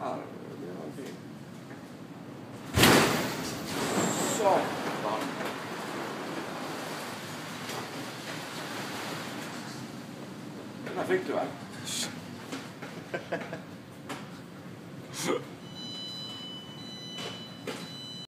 啊。送。Perfecto, ¿eh?